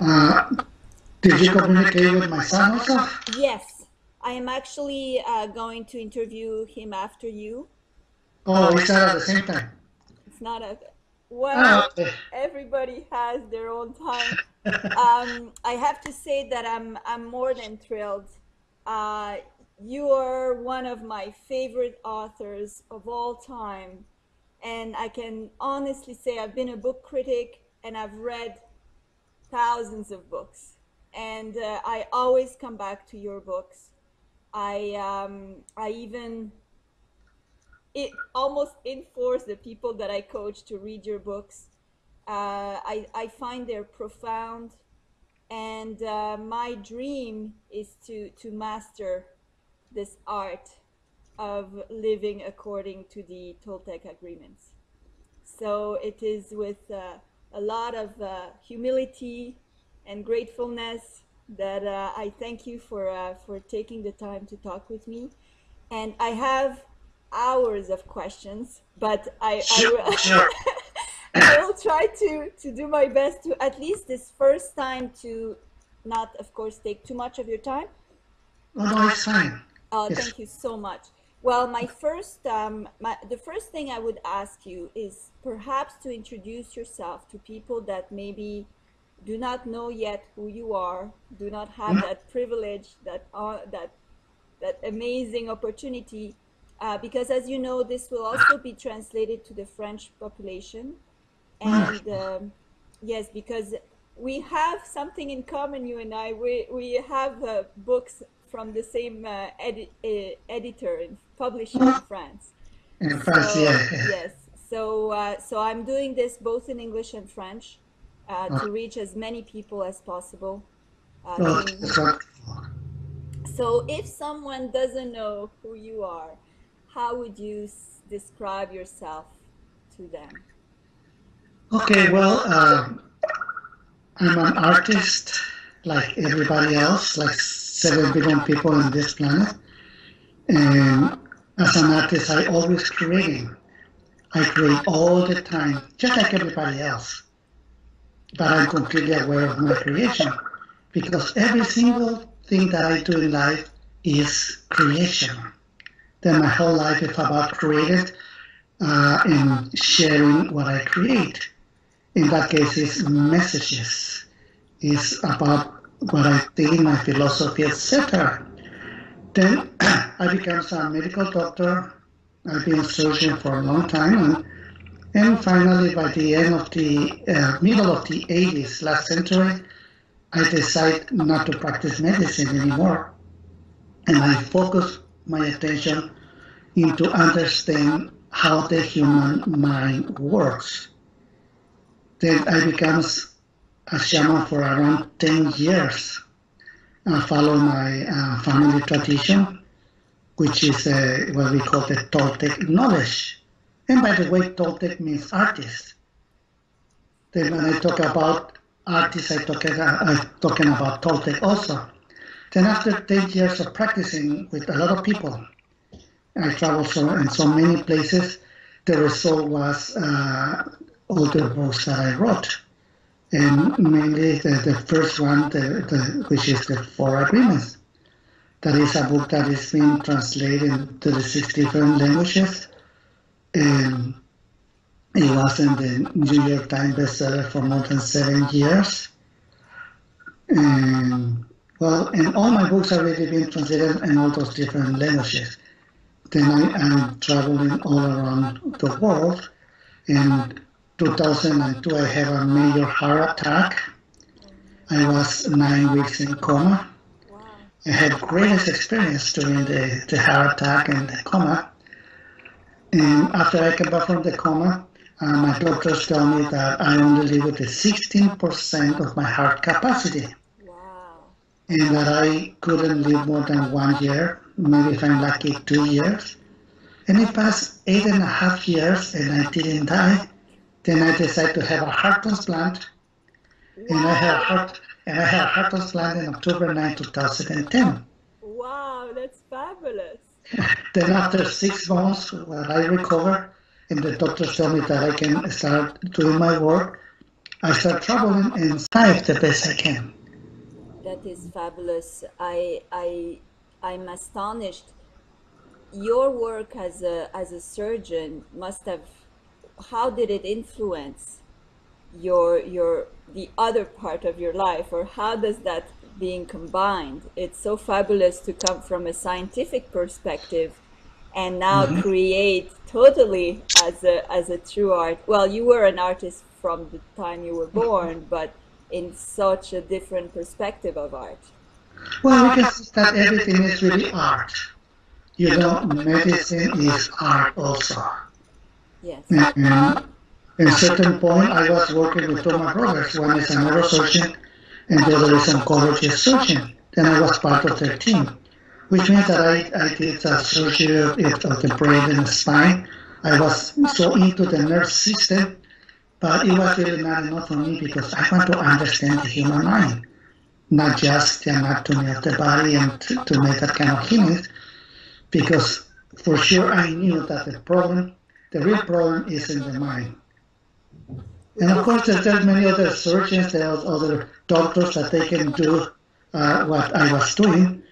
Uh, did you communicate with my son also? Yes, I am actually uh, going to interview him after you. Oh, we said at the same time. It's not a well. Oh, okay. Everybody has their own time. um, I have to say that I'm I'm more than thrilled. Uh, you are one of my favorite authors of all time, and I can honestly say I've been a book critic and I've read thousands of books, and uh, I always come back to your books. I um, I even it almost enforce the people that I coach to read your books. Uh, I, I find they're profound, and uh, my dream is to, to master this art of living according to the Toltec agreements. So it is with uh, a lot of uh, humility and gratefulness that uh, I thank you for, uh, for taking the time to talk with me. And I have hours of questions, but I, Sure, I, will, sure. I will try to, to do my best to at least this first time to not, of course, take too much of your time. Oh, no, it's fine. Oh, Yes. thank you so much. Well, my first, um, my, the first thing I would ask you is perhaps to introduce yourself to people that maybe do not know yet who you are, do not have Mhm. that privilege, that uh, that that amazing opportunity, uh, because as you know, this will also be translated to the French population, and um, yes, because we have something in common, you and I. We we have uh, books from the same uh, edi- uh, editor and publisher in France. In France, So, yeah. yes. So, uh, so I'm doing this both in English and French uh, to Oh. reach as many people as possible. Uh, Oh, wonderful. so, if someone doesn't know who you are, how would you s- describe yourself to them? Okay, well, um, I'm an artist like everybody else, like 7 billion people on this planet. And as an artist, I always creating. I create all the time, just like everybody else. But I'm completely aware of my creation because every single thing that I do in life is creation. Then my whole life is about creating uh, and sharing what I create in that case it's messages It's about what I think, my philosophy, etc. Then I became a medical doctor. I've been a surgeon for a long time, and, and finally, by the end of the uh, middle of the 80s, last century, I decided not to practice medicine anymore, and I focused my attention into understand how the human mind works then I became a shaman for around 10 years. I follow my uh, family tradition, which is uh, what we call the Toltec knowledge. And by the way, Toltec means artist. Then when I talk about artists, I talk, uh, I'm talking about Toltec also. Then after 10 years of practicing with a lot of people, I traveled so, in so many places, the result was uh, all the books that I wrote. And mainly the, the first one, the, the, which is the Four Agreements. That is a book that is being translated into the six different languages. And it was in the New York Times bestseller for more than seven years. And well, and all my books have already been translated in all those different languages. Then I am traveling all around the world. And 2002, I had a major heart attack. I was nine weeks in coma. I had greatest experience during the, the heart attack and the coma. And after I came back from the coma, uh, my doctors tell me that I only live with the 16% of my heart capacity Wow. and that I couldn't live more than one year, maybe if I'm lucky, two years. And it passed eight and a half years and I didn't die. Then I decided to have a heart transplant, and I had a heart, and I had a heart transplant in October 9, 2010. Wow, that's fabulous. Then after six months, when I recover, and the doctors tell me that I can start doing my work, I start traveling and strive the best I can. That is fabulous. I I I'm astonished. Your work as a as a surgeon must have. How did it influence your your the other part of your life, or how does that being combined? It's so fabulous to come from a scientific perspective and now mm-hmm. create totally as a as a true art. Well, you were an artist from the time you were born, but in such a different perspective of art. Well, because that everything is really art. You know, medicine is art also. Yes. Mm-hmm. And uh, at a certain point, I was working with two my brothers. One is a neurosurgeon, and the other is an oncologist surgeon. Then I was part of their team which means that I, I did a surgery of, of the brain and the spine. I was so into the nerve system, but it was really not enough for me because I want to understand the human mind, not just the anatomy of the body and to, to make that kind of healing, because for sure I knew that the problem, the real problem is in the mind. And of course, there's many other surgeons, there are other doctors that they can do uh, what I was doing,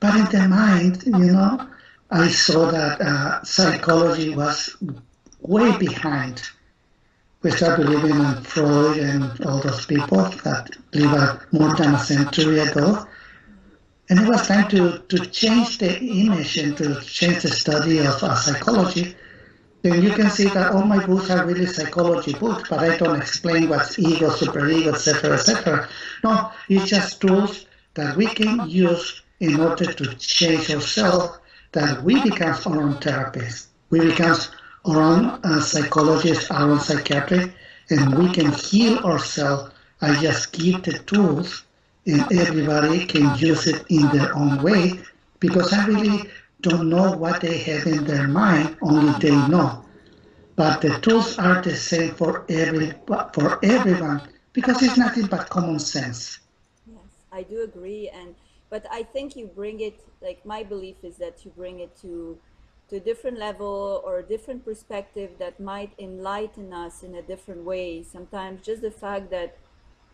but in the mind, you know, I saw that uh, psychology was way behind. We started believing in Freud and all those people that lived more than a century ago. And it was time to, to change the image and to change the study of uh, psychology. Then you can see that all my books are really psychology books, but I don't explain what's ego, superego, etc., etc. No, it's just tools that we can use in order to change ourselves that we become our own therapists. We become our own uh, psychologists, our own psychiatrists, and we can heal ourselves. I just give the tools and everybody can use it in their own way because I really don't know what they have in their mind, only they know. But the tools are the same for every for everyone because it's nothing but common sense. Yes, I do agree and but I think you bring it like my belief is that you bring it to to a different level or a different perspective that might enlighten us in a different way. Sometimes just the fact that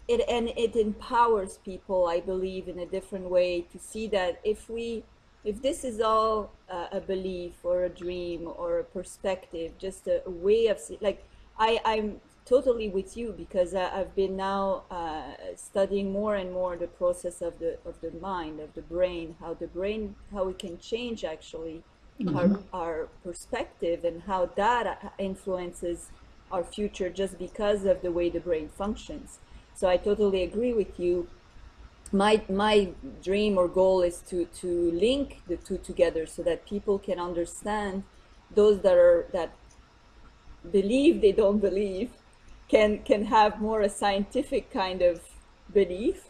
it and it empowers people, I believe, in a different way to see that if we if this is all uh, a belief or a dream or a perspective, just a, a way of see, like I I'm totally with you because I, have been now uh, studying more and more the process of the of the mind of the brain how the brain how we can change actually mm-hmm. our, our perspective and how that influences our future just because of the way the brain functions so I totally agree with you my my dream or goal is to to link the two together so that people can understand those that are that believe they don't believe can can have more a scientific kind of belief.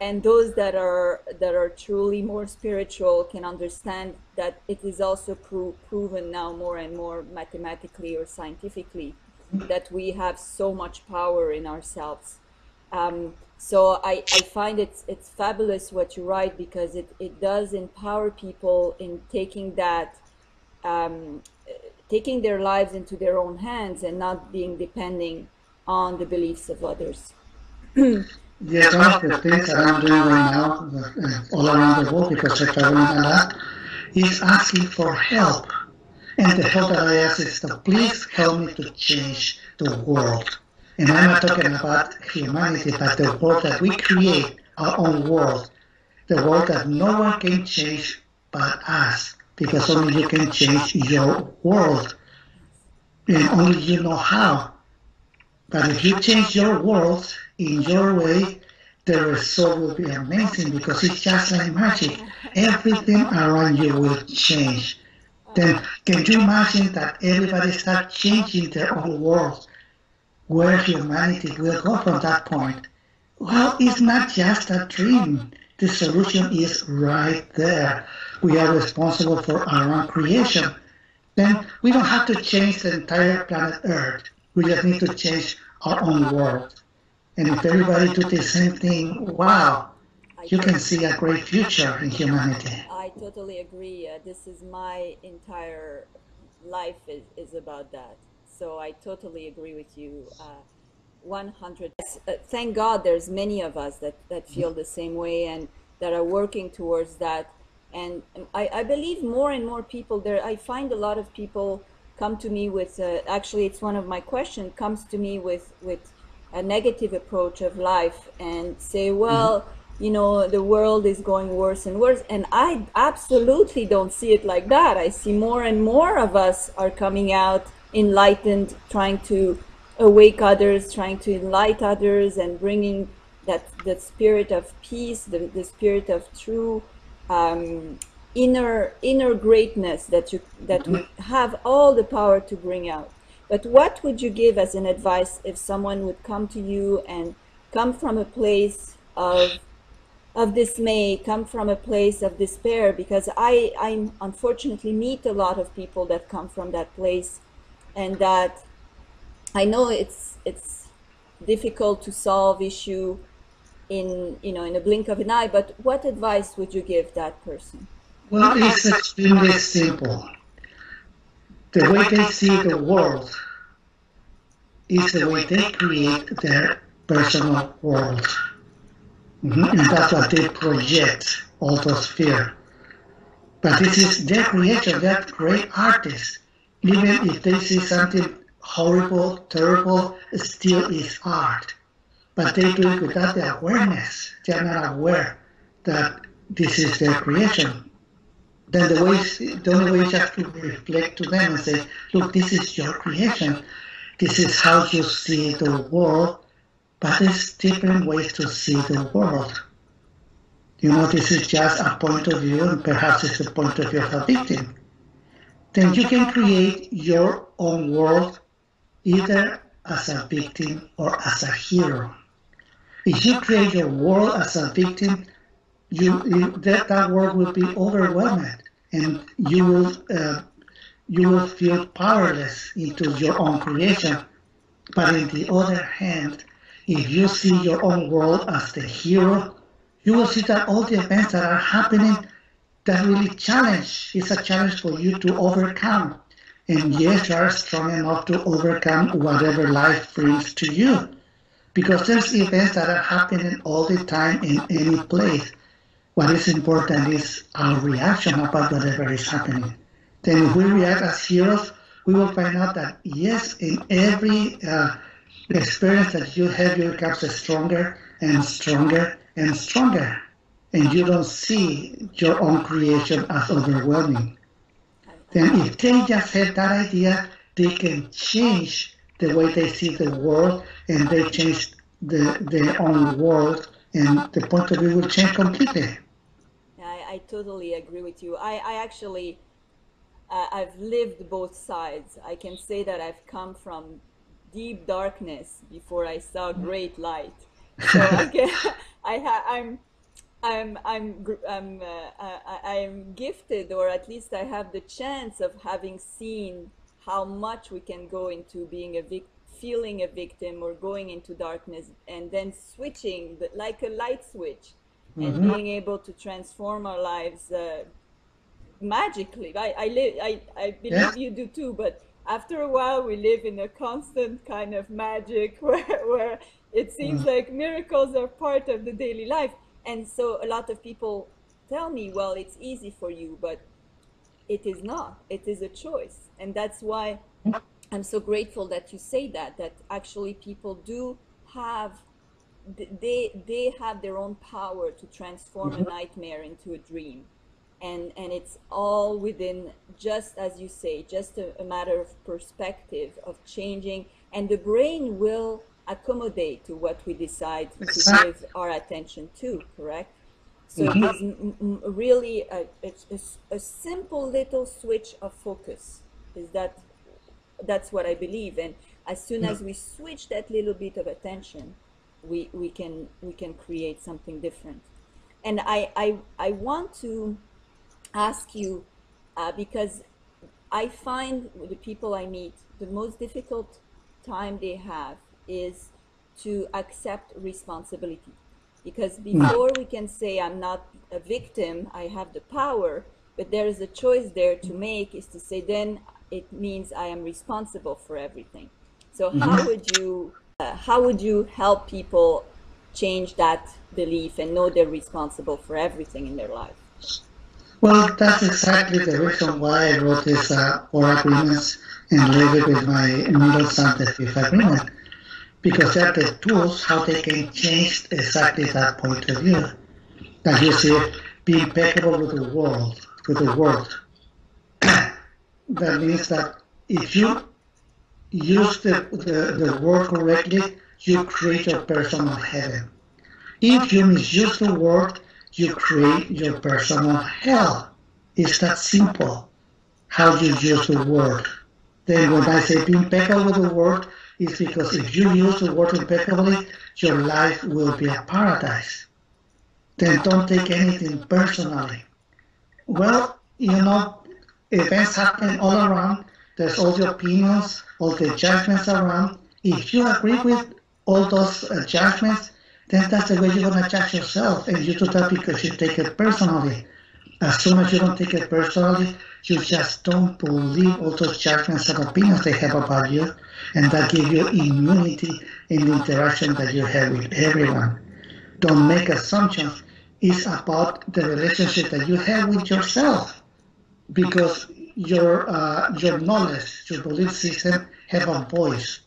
And those that are that are truly more spiritual can understand that it is also pro- proven now more and more mathematically or scientifically that we have so much power in ourselves um, so I, I find it's it's fabulous what you write because it, it does empower people in taking that um, taking their lives into their own hands and not being depending on the beliefs of others. yes, one of the things that I'm doing right now, uh, all around the world, because I'm traveling a lot, is asking for help. And the help that I ask is to please help me to change the world. And I'm not talking about humanity, but the world that we create, our own world. The world that no one can change but us, because only you can change your world. And only you know how. But if you change your world in your way, the result will be amazing because it's just like magic. Everything around you will change. Then can you imagine that everybody start changing their own world? Where humanity will go from that point? Well, it's not just a dream. The solution is right there. We are responsible for our own creation. Then we don't have to change the entire planet Earth. We just need to change our own world. And if everybody do the same thing, wow, you can see a great future in humanity. I totally agree. Uh, this is my entire life is, is about that. So I totally agree with you. Uh, 100 uh, thank god there's many of us that that feel the same way and that are working towards that and I, I believe more and more people there i find a lot of people come to me with uh, actually it's one of my questions comes to me with with a negative approach of life and say well mm-hmm. you know the world is going worse and worse and i absolutely don't see it like that i see more and more of us are coming out enlightened trying to awake others trying to enlighten others and bringing that that spirit of peace the, the spirit of true um, inner inner greatness that you that we have all the power to bring out. But what would you give as an advice if someone would come to you and come from a place of of dismay come from a place of despair? Because i i unfortunately meet a lot of people that come from that place and that i know it's it's difficult to solve issue in you know in a blink of an eye but what advice would you give that person? Well it's extremely simple. The way they see the world is the way they create their personal world. mm-hmm. and that's what they project all those fear. but this is their creation they're great artists even if they see something horrible terrible it still is art but they do it without the awareness. They are not aware that this is their creation. Then the way, the only way is just to reflect to them and say, look, this is your creation. This is how you see the world, but there's different ways to see the world. You know, this is just a point of view, and perhaps it's the point of view of a victim. Then you can create your own world either as a victim or as a hero. If you create your world as a victim, you, that, that world will be overwhelmed, and you will uh, you will feel powerless into your own creation. But in the other hand, if you see your own world as the hero, you will see that all the events that are happening that really challenge is a challenge for you to overcome. And yes, you are strong enough to overcome whatever life brings to you because there's events that are happening all the time in any place. What is important is our reaction about whatever is happening. Then if we react as heroes, we will find out that yes, in every uh, experience that you have, you become stronger and stronger and stronger. And you don't see your own creation as overwhelming. Then if they just have that idea, they can change the way they see the world and they change the, their own world and the point of view will change completely. I, I totally agree with you. I, I actually, uh, I've lived both sides. I can say that I've come from deep darkness before I saw great light. So I can, I ha, I'm, I'm, I'm, I'm, uh, I'm gifted, or at least I have the chance of having seen how much we can go into being a victim feeling a victim or going into darkness and then switching like a light switch and mm-hmm. being able to transform our lives uh, magically i i live i, I believe yeah. you do too but after a while we live in a constant kind of magic where, where it seems mm. like miracles are part of the daily life and so a lot of people tell me well it's easy for you but it is not. It is a choice. And that's why I'm so grateful that you say that, that actually people do have, they, they have their own power to transform a mm-hmm. nightmare into a dream. And, and it's all within, just as you say, just a, a matter of perspective, of changing. And the brain will accommodate to what we decide to give our attention to, correct? So mm-hmm. it's really a, a, a, simple little switch of focus. Is that that's what I believe, and as soon as we switch that little bit of attention, we we can we can create something different. And I I I want to ask you uh, because I find the people I meet the most difficult time they have is to accept responsibility because hmm. before we can say i'm not a victim i have the power but there is a choice there to make is to say then it means i am responsible for everything so mm-hmm. how would you Uh, how would you help people change that belief and know they're responsible for everything in their life? Well, that's exactly the reason why I wrote this uh, four agreements and later with my middle son the fifth agreement, because they're the tools how they can change exactly that point of view. That you see, be impeccable with the world, with the world. that means that if you use the, the, the word correctly, you create your personal heaven. If you misuse the word, you create your personal hell. It's that simple how you use the word. Then when I say be impeccable with the word, it's because if you use the word impeccably, your life will be a paradise. Then don't take anything personally. Well, you know, events happen all around. There's all the opinions, all the judgments around. If you agree with all those uh, judgments, then that's the way you're going to judge yourself. And you do that because you take it personally. As soon as you don't take it personally, you just don't believe all those judgments and opinions they have about you, and that gives you immunity in the interaction that you have with everyone. Don't make assumptions. It's about the relationship that you have with yourself, because your uh, your knowledge, your belief system have a voice,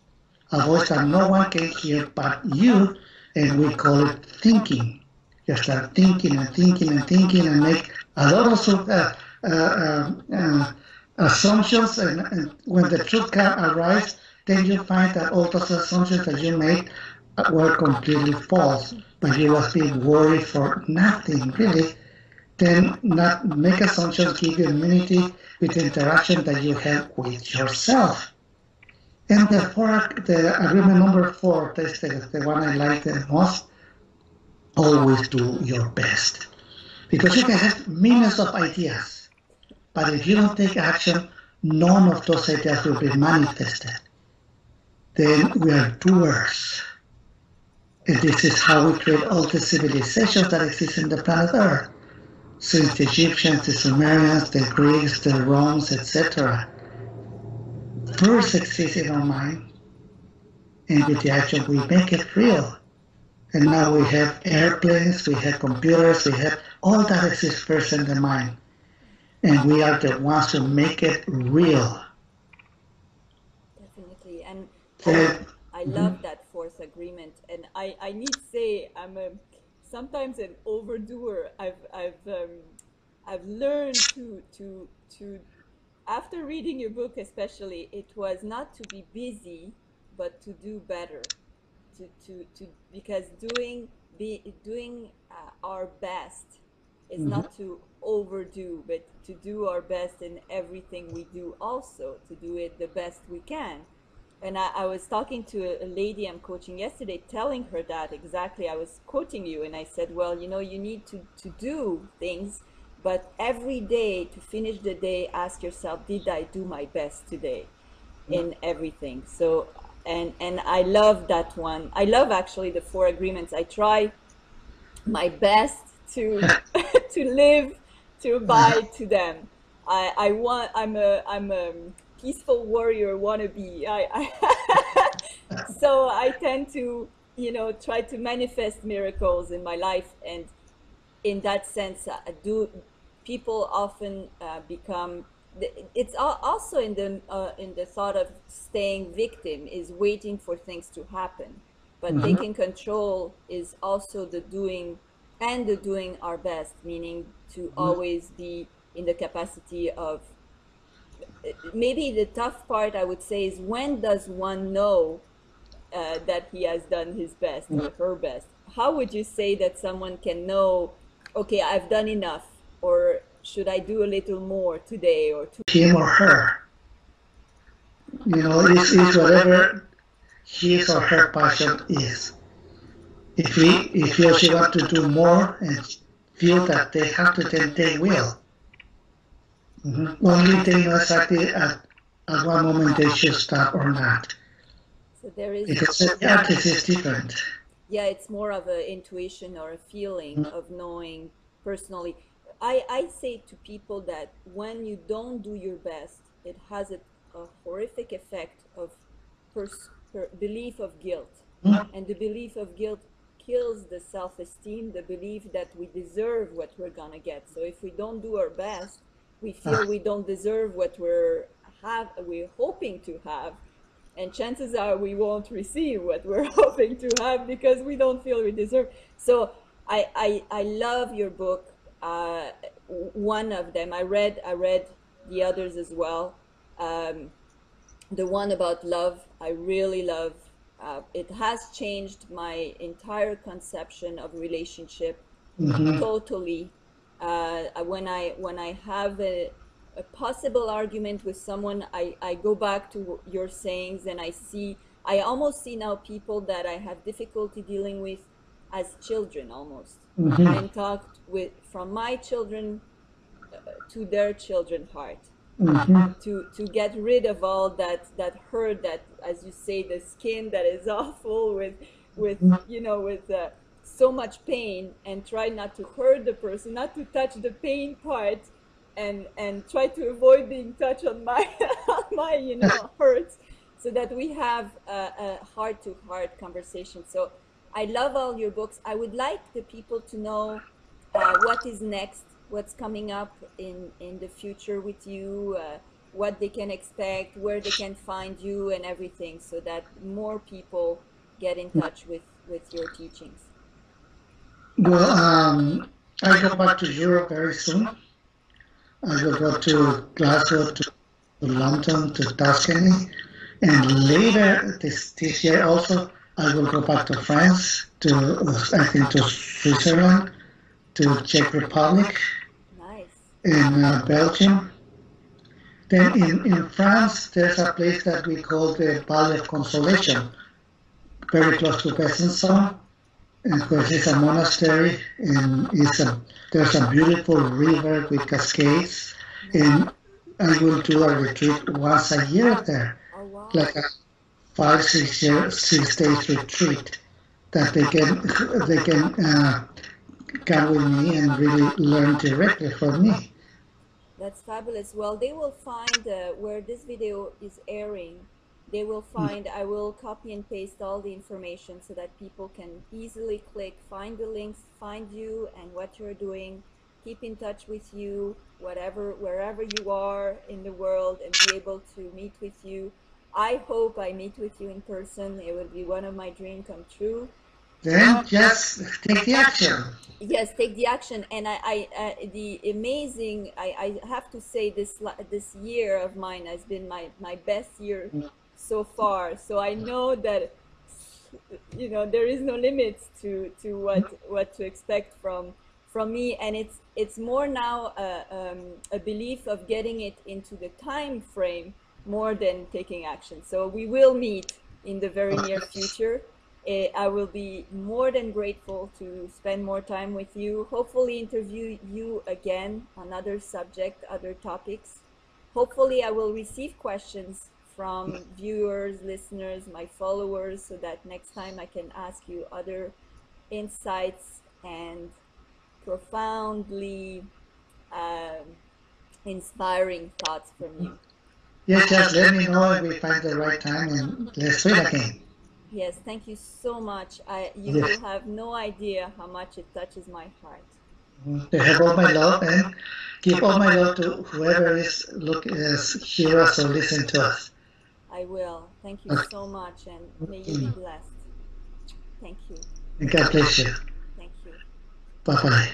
a voice that no one can hear but you, and we call it thinking. You start thinking and thinking and thinking and make a lot of uh, uh, uh, uh, assumptions, and, and, when the truth can arise, then you find that all those assumptions that you made were completely false, but you was being worried for nothing really. Then not make assumptions give you immunity with interaction that you have with yourself. And the, four, the agreement number four, that's the, the one I like the most, always do your best. Because you can have millions of ideas, but if you don't take action, none of those ideas will be manifested. Then we are doers. And this is how we create all the civilizations that exist in the planet Earth. Since the Egyptians, the Sumerians, the Greeks, the Romans, etc. First exists in our mind, and with the action we make it real. And now we have airplanes, we have computers, we have all that exists first in the mind. And we are the ones who make it real. Definitely. And so, I love mm-hmm. that fourth agreement. And I, I need to say, I'm a, sometimes an overdoer. I've, I've, um, I've learned to, to, to, after reading your book especially, it was not to be busy, but to do better to, to, to because doing be doing uh, our best is mm-hmm. not to overdo but to do our best in everything we do also to do it the best we can and I, I, was talking to a, lady i'm coaching yesterday telling her that exactly i was quoting you and i said well you know you need to, to do things but every day to finish the day ask yourself did i do my best today mm-hmm. in everything so and and I love that one. I love actually the four agreements. I try my best to to live to abide to them. I I want I'm a I'm a peaceful warrior wannabe. I, I so I tend to you know try to manifest miracles in my life and in that sense uh, do people often uh, become it's also in the uh, in the thought of staying victim is waiting for things to happen but mm-hmm. taking control is also the doing and the doing our best meaning to mm-hmm. always be in the capacity of maybe the tough part i would say is when does one know uh, that he has done his best mm-hmm. or her best how would you say that someone can know okay i've done enough or should I do a little more today or to him or her? You know, it's, it's whatever his or her passion is. If we, if he or she want to do more and feel that they have to, then they will. Mm-hmm. Only they know exactly at, at what moment they should stop or not. So there is because the artist is different. Yeah, it's more of an intuition or a feeling mm-hmm. of knowing personally. I, I say to people that when you don't do your best, it has a, a horrific effect of pers- per- belief of guilt, Mm. and the belief of guilt kills the self-esteem, the belief that we deserve what we're gonna get. So if we don't do our best, we feel we don't deserve what we're have we're hoping to have, and chances are we won't receive what we're hoping to have because we don't feel we deserve. So I I, I love your book. Uh, one of them I read I read the others as well. Um, the one about love I really love. Uh, it has changed my entire conception of relationship Mhm. totally. Uh, when I when I have a, a possible argument with someone, I, I go back to your sayings and I see I almost see now people that I have difficulty dealing with as children almost Mhm. and talked with from my children uh, to their children heart Mhm. to to get rid of all that that hurt that as you say the skin that is awful with with you know with uh, so much pain and try not to hurt the person not to touch the pain part and and try to avoid being touched on my on my you know hurts so that we have a, a heart to heart conversation so i love all your books i would like the people to know uh, what is next, what's coming up in, in the future with you, uh, what they can expect, where they can find you, and everything, so that more people get in touch with, with your teachings. Well, um, I go back to Europe very soon. I go back to Glasgow, to, London, to Tuscany, and later this, this year also I will go back to France, to I think to Switzerland, to Czech Republic, in uh, Belgium. Then in, in France, there's a place that we call the Valley of Consolation, very close to Besançon. And of course, it's a monastery, and it's a, there's a beautiful river with cascades. And I will do a retreat once a year there, like a five, six six days retreat that they can they can uh, come with me and really learn directly from me. That's fabulous. Well, they will find uh, where this video is airing. They will find, I will copy and paste all the information so that people can easily click, find the links, find you and what you're doing, keep in touch with you, whatever, wherever you are in the world, and be able to meet with you. I hope I meet with you in person. It would be one of my dreams come true. Then just take the action. Yes, take the action. And I, I uh, the amazing. I, I have to say this this year of mine has been my my best year so far. So I know that you know there is no limits to to what what to expect from from me. And it's it's more now a, um, a belief of getting it into the time frame more than taking action. So we will meet in the very near future. Eh, I will be more than grateful to spend more time with you. Hopefully, interview you again on other subject, other topics. Hopefully, I will receive questions from viewers, listeners, my followers, so that next time I can ask you other insights and profoundly um, inspiring thoughts from you. Yes, just let me know if we find the right time and let's it again. Yes, thank you so much. I, you Yes. will have no idea how much it touches my heart. Mm, to have all my love and give all my love to whoever is look is hear us or listen to us. I will. Thank you so much, and may you be blessed. Thank you. And God bless you. Thank you. Bye bye.